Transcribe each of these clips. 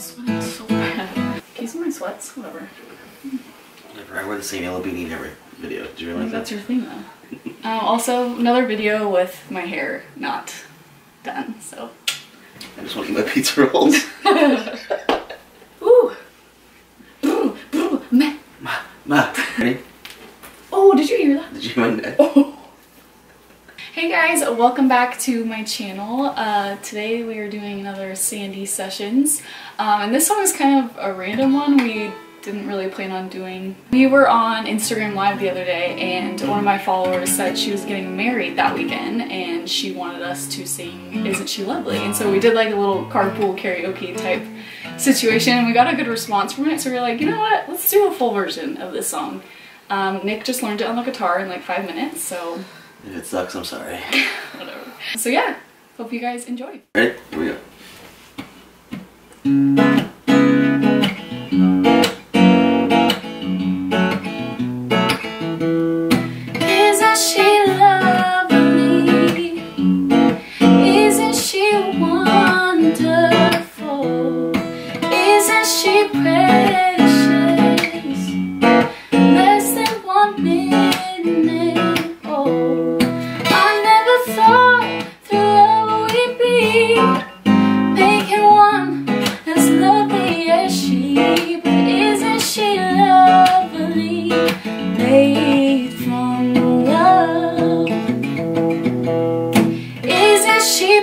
sweating so bad. Can you see my sweats? Whatever. Whatever, I wear the same yellow beanie in every video. Do you I realize think that's that? your thing though. um, also, another video with my hair not done, so. I just want to eat my pizza rolls. Ooh! Ooh! Ooh! Meh! ma, ma. Ready? Oh, did you hear that? Did you hear my neck? Oh. Hey guys, welcome back to my channel. Uh, today we are doing another Sandy Sessions. Um, and this one is kind of a random one. We didn't really plan on doing. We were on Instagram Live the other day and one of my followers said she was getting married that weekend and she wanted us to sing Isn't She Lovely? And so we did like a little carpool karaoke type situation and we got a good response from it. So we were like, you know what, let's do a full version of this song. Um, Nick just learned it on the guitar in like five minutes, so If it sucks, I'm sorry. whatever. So yeah, hope you guys enjoy. Ready? Here we go. Mm.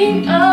being